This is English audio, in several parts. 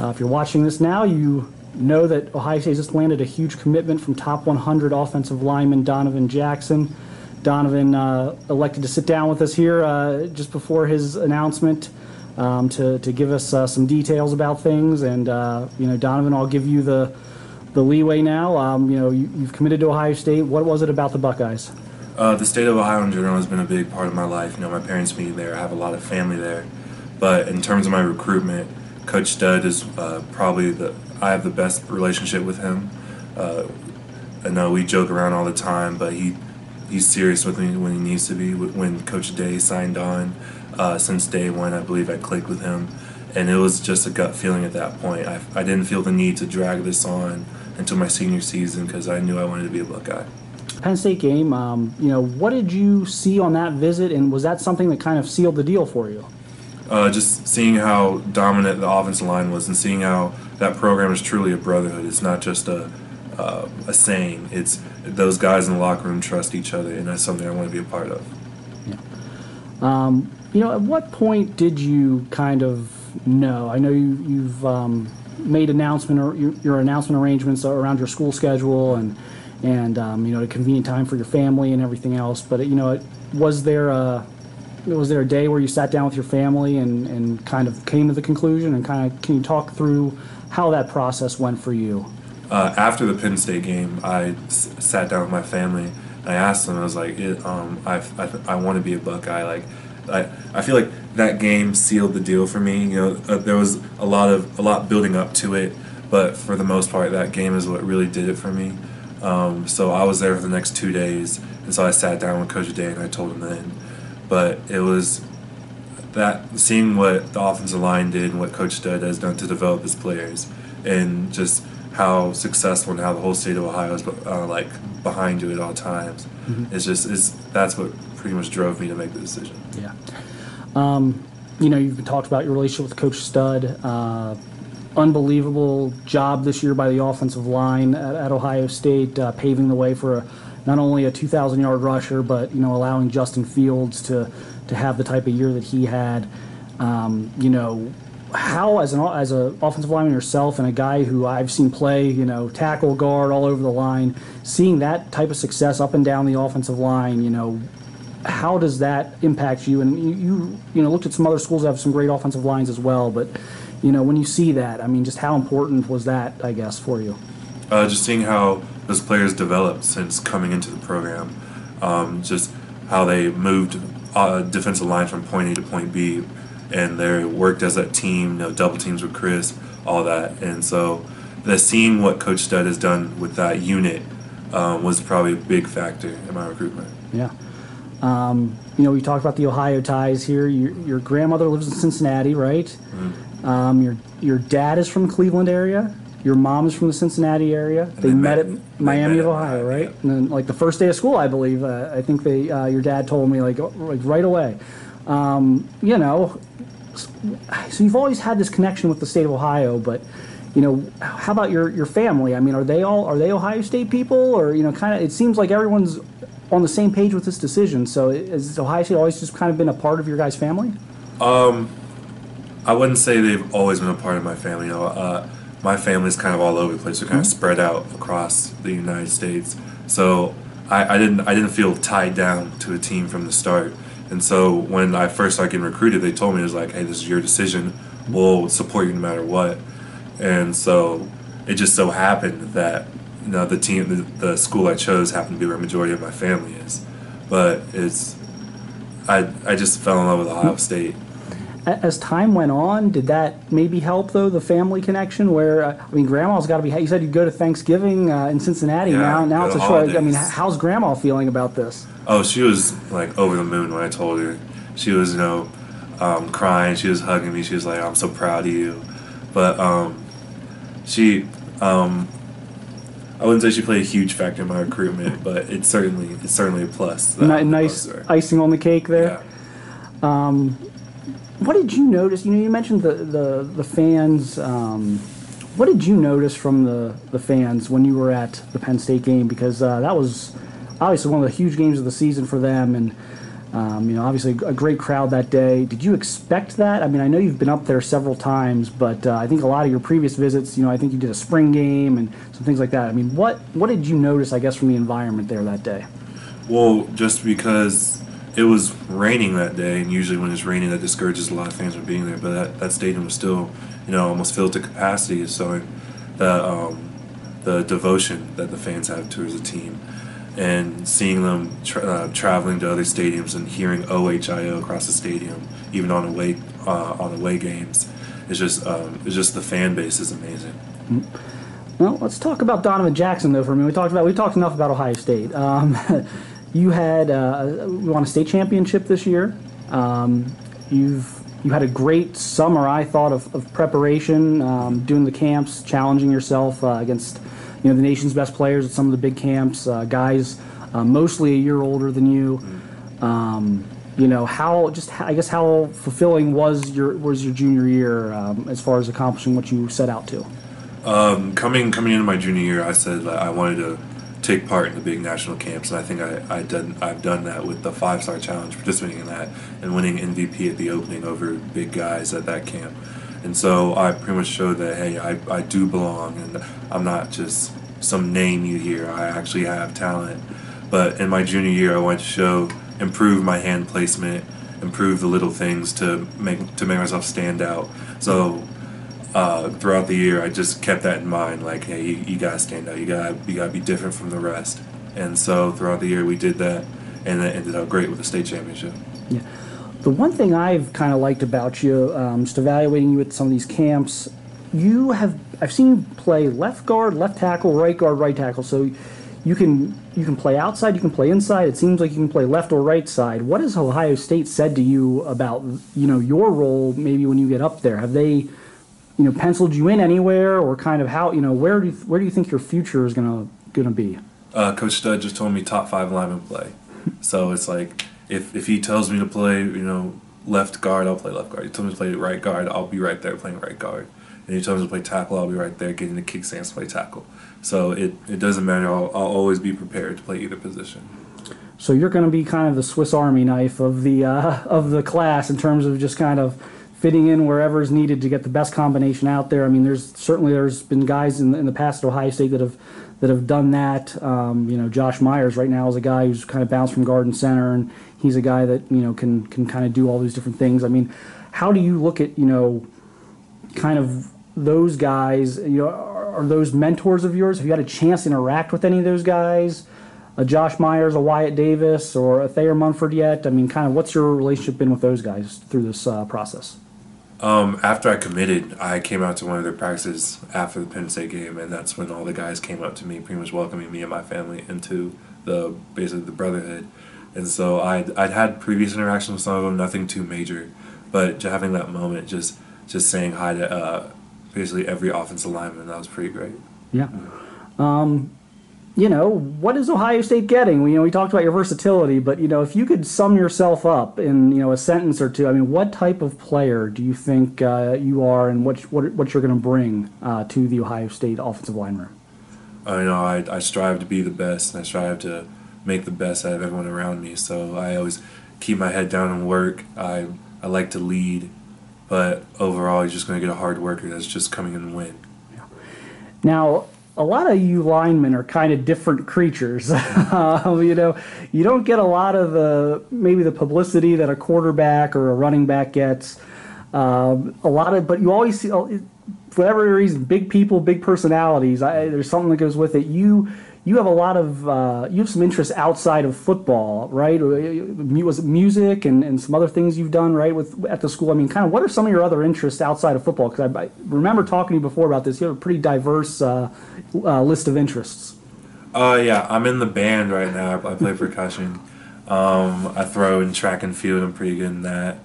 Uh, if you're watching this now, you know that Ohio State just landed a huge commitment from top 100 offensive lineman Donovan Jackson. Donovan uh, elected to sit down with us here uh, just before his announcement um, to, to give us uh, some details about things. And, uh, you know, Donovan, I'll give you the, the leeway now. Um, you know, you, you've committed to Ohio State. What was it about the Buckeyes? Uh, the state of Ohio in general has been a big part of my life. You know, my parents meet there. I have a lot of family there. But in terms of my recruitment, Coach Stud is uh, probably the I have the best relationship with him. Uh, I know we joke around all the time, but he he's serious with me when he needs to be. When Coach Day signed on, uh, since day one, I believe I clicked with him, and it was just a gut feeling at that point. I, I didn't feel the need to drag this on until my senior season because I knew I wanted to be a Buckeye. Penn State game, um, you know, what did you see on that visit, and was that something that kind of sealed the deal for you? Uh, just seeing how dominant the offensive line was, and seeing how that program is truly a brotherhood. It's not just a uh, a saying. It's those guys in the locker room trust each other, and that's something I want to be a part of. Yeah. Um, you know, at what point did you kind of know? I know you, you've um, made announcement or your, your, announcement arrangements around your school schedule and and um, you know a convenient time for your family and everything else. But you know, it was there a was there a day where you sat down with your family and, and kind of came to the conclusion and kind of can you talk through how that process went for you? Uh, after the Penn State game, I s- sat down with my family. And I asked them. I was like, it, um, I, I, I want to be a Buckeye. Like, I, I feel like that game sealed the deal for me. You know, uh, there was a lot of a lot building up to it, but for the most part, that game is what really did it for me. Um, so I was there for the next two days, and so I sat down with Coach Day and I told him then. But it was that seeing what the offensive line did and what Coach Stud has done to develop his players, and just how successful and how the whole state of Ohio is uh, like behind you at all times. Mm-hmm. It's just it's that's what pretty much drove me to make the decision. Yeah. Um, you know, you've talked about your relationship with Coach Stud. Uh, unbelievable job this year by the offensive line at, at Ohio State, uh, paving the way for a, not only a 2,000 yard rusher, but you know, allowing Justin Fields to to have the type of year that he had. Um, you know, how as an as a offensive lineman yourself and a guy who I've seen play, you know, tackle, guard, all over the line, seeing that type of success up and down the offensive line, you know, how does that impact you? And you, you, you know, looked at some other schools that have some great offensive lines as well, but you know, when you see that, I mean, just how important was that, I guess, for you? Uh, just seeing how those players developed since coming into the program, um, just how they moved uh, defensive line from point A to point B, and they worked as a team, you know, double teams with Chris, all that, and so the seeing what Coach Stud has done with that unit um, was probably a big factor in my recruitment. Yeah. Um, you know, we talked about the Ohio ties here. Your, your grandmother lives in Cincinnati, right? Mm-hmm. Um, your your dad is from Cleveland area. Your mom is from the Cincinnati area. They, they met, met, at Miami met of Ohio, right? Yeah. And then, like the first day of school, I believe. Uh, I think they uh, your dad told me like like right away. Um, you know, so you've always had this connection with the state of Ohio, but you know, how about your your family? I mean, are they all are they Ohio State people, or you know, kind of? It seems like everyone's on the same page with this decision. So has Ohio State always just kind of been a part of your guys' family? Um, I wouldn't say they've always been a part of my family. Uh, my family's kind of all over the place. We're kind mm-hmm. of spread out across the United States. So I, I, didn't I didn't feel tied down to a team from the start. And so when I first started getting recruited, they told me it was like, hey, this is your decision. We'll support you no matter what. And so it just so happened that you know, the team, the, the school I chose happened to be where a majority of my family is. But it's, I, I just fell in love with Ohio State. As time went on, did that maybe help though the family connection? Where uh, I mean, Grandma's got to be. You said you'd go to Thanksgiving uh, in Cincinnati. Yeah, now, now it's a short. I mean, how's Grandma feeling about this? Oh, she was like over the moon when I told her. She was, you know, um, crying. She was hugging me. She was like, "I'm so proud of you." But um, she, um, I wouldn't say she played a huge factor in my recruitment, but it's certainly it's certainly a plus. N- nice icing on the cake there. Yeah. Um, what did you notice? You know, you mentioned the the the fans. Um, what did you notice from the the fans when you were at the Penn State game? Because uh, that was obviously one of the huge games of the season for them, and Um, you know, obviously a great crowd that day. Did you expect that? I mean, I know you've been up there several times, but uh, I think a lot of your previous visits, you know, I think you did a spring game and some things like that. I mean, what what did you notice, I guess, from the environment there that day? Well, just because it was raining that day, and usually when it's raining, that discourages a lot of fans from being there. But that, that stadium was still, you know, almost filled to capacity, So the um, the devotion that the fans have towards the team, and seeing them tra- uh, traveling to other stadiums and hearing OHIO across the stadium, even on away uh, on away games, it's just um, it's just the fan base is amazing. Well, let's talk about Donovan Jackson though for a minute. We talked about we talked enough about Ohio State. Um, you had uh, won a state championship this year. Um, you've you had a great summer, I thought, of, of preparation, um, doing the camps, challenging yourself uh, against you know the nation's best players at some of the big camps, uh, guys uh, mostly a year older than you. Um, you know how just I guess how fulfilling was your was your junior year um, as far as accomplishing what you set out to. Um, coming coming into my junior year, I said I wanted to take part in the big national camps, and I think I, I done I've done that with the five star challenge, participating in that, and winning MVP at the opening over big guys at that camp. And so I pretty much showed that hey, I, I do belong, and I'm not just some name you hear. I actually have talent. But in my junior year, I wanted to show, improve my hand placement, improve the little things to make to make myself stand out. So uh, throughout the year, I just kept that in mind. Like, hey, you, you gotta stand out. You gotta you gotta be different from the rest. And so throughout the year, we did that, and it ended up great with the state championship. Yeah. The one thing I've kind of liked about you, um, just evaluating you at some of these camps, you have I've seen you play left guard, left tackle, right guard, right tackle. So you can you can play outside, you can play inside. It seems like you can play left or right side. What has Ohio State said to you about you know your role? Maybe when you get up there, have they you know penciled you in anywhere, or kind of how you know where do you, where do you think your future is gonna gonna be? Uh, Coach Stud just told me top five lineman play. So it's like if if he tells me to play, you know, left guard, I'll play left guard. He tells me to play right guard, I'll be right there playing right guard. And he tells me to play tackle, I'll be right there getting the kick stance to play tackle. So it, it doesn't matter. I'll, I'll always be prepared to play either position. So you're going to be kind of the Swiss Army knife of the uh, of the class in terms of just kind of fitting in wherever is needed to get the best combination out there. I mean, there's certainly there's been guys in the, in the past at Ohio State that have that have done that. Um, you know, Josh Myers right now is a guy who's kind of bounced from guard and center, and he's a guy that you know can can kind of do all these different things. I mean, how do you look at you know, kind of those guys? You know, are, are those mentors of yours? Have you had a chance to interact with any of those guys? A Josh Myers, a Wyatt Davis, or a Thayer Munford yet? I mean, kind of what's your relationship been with those guys through this uh, process? Um, after I committed, I came out to one of their practices after the Penn State game, and that's when all the guys came up to me, pretty much welcoming me and my family into the basically the brotherhood. And so I'd, I'd had previous interactions with some of them, nothing too major, but having that moment, just just saying hi to uh, basically every offensive lineman, that was pretty great. Yeah. Um, you know, what is Ohio State getting? You know, we talked about your versatility, but you know, if you could sum yourself up in you know a sentence or two, I mean, what type of player do you think uh, you are, and what what, what you're going to bring uh, to the Ohio State offensive line room? I know I, I strive to be the best, and I strive to make the best out of everyone around me. So I always keep my head down and work. I I like to lead, but overall, you're just going to get a hard worker that's just coming in and win. Now, a lot of you linemen are kind of different creatures. Um, you know, you don't get a lot of the maybe the publicity that a quarterback or a running back gets. Um, a lot of, but you always see, for whatever reason, big people, big personalities. I, there's something that goes with it. You you have a lot of uh, you have some interests outside of football, right? Was it music and, and some other things you've done, right, with at the school? I mean, kind of what are some of your other interests outside of football? Because I, I, remember talking to you before about this. You have a pretty diverse uh, uh, list of interests. Uh, yeah, I'm in the band right now. I play percussion. Um, I throw in track and field. I'm pretty good in that.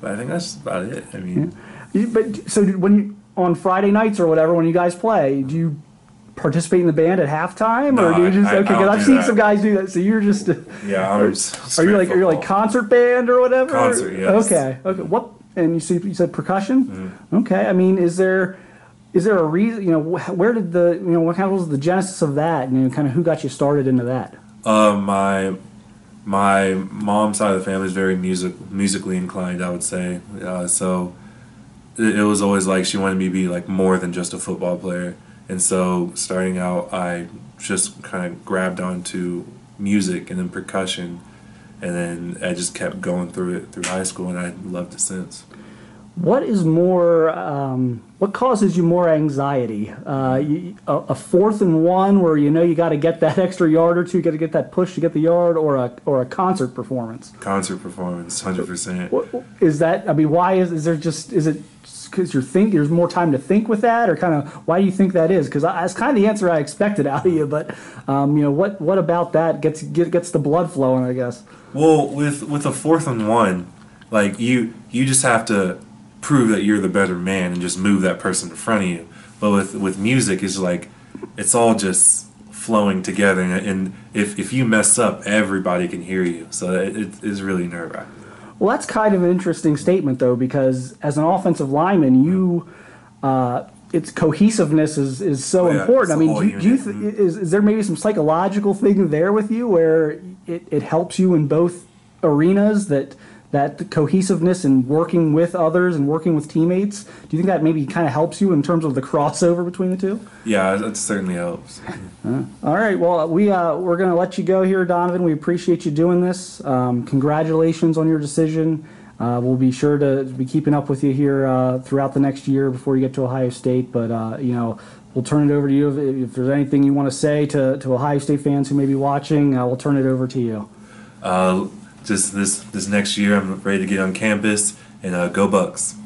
But I think that's about it. I mean, yeah. but so when you on Friday nights or whatever when you guys play, do you participate in the band at halftime, no, or do you just I, okay? Because I've seen that. some guys do that. So you're just yeah. I'm are, are you like football. are you like concert band or whatever? Concert, yes. Okay, okay. What and you said you said percussion? Mm-hmm. Okay. I mean, is there is there a reason? You know, where did the you know what kind of was the genesis of that? And you know, kind of who got you started into that? Uh, my my mom's side of the family is very music musically inclined. I would say uh, so. It, it was always like she wanted me to be like more than just a football player, and so starting out, I just kind of grabbed onto music and then percussion, and then I just kept going through it through high school, and I loved it since. What is more? Um, what causes you more anxiety? Uh, you, a, a fourth and one, where you know you got to get that extra yard or two, you got to get that push to get the yard, or a or a concert performance? Concert performance, hundred percent. Is that? I mean, why is is there just is it because you're think there's more time to think with that, or kind of why do you think that is? Because that's kind of the answer I expected out of you, but um, you know what what about that gets get, gets the blood flowing? I guess. Well, with with a fourth and one, like you you just have to prove that you're the better man and just move that person in front of you. But with with music, it's like it's all just flowing together, and, if if you mess up, everybody can hear you. So it, it is really nerve wracking. Well, that's kind of an interesting statement, though, because as an offensive lineman, you. Uh, its cohesiveness is, is so Oh, yeah, important. I mean, do, you- do you th- is, is there maybe some psychological thing there with you where it, it helps you in both arenas that that cohesiveness and working with others and working with teammates? Do you think that maybe kind of helps you in terms of the crossover between the two? Yeah, that certainly helps. All right. Well, we uh, we're going to let you go here, Donovan. We appreciate you doing this. Um, congratulations on your decision. Uh, we'll be sure to be keeping up with you here uh, throughout the next year before you get to Ohio State. But uh, you know, we'll turn it over to you if, if there's anything you want to say to, to Ohio State fans who may be watching. Uh, we'll turn it over to you. Just this this next year, I'm ready to get on campus and uh, go Bucks.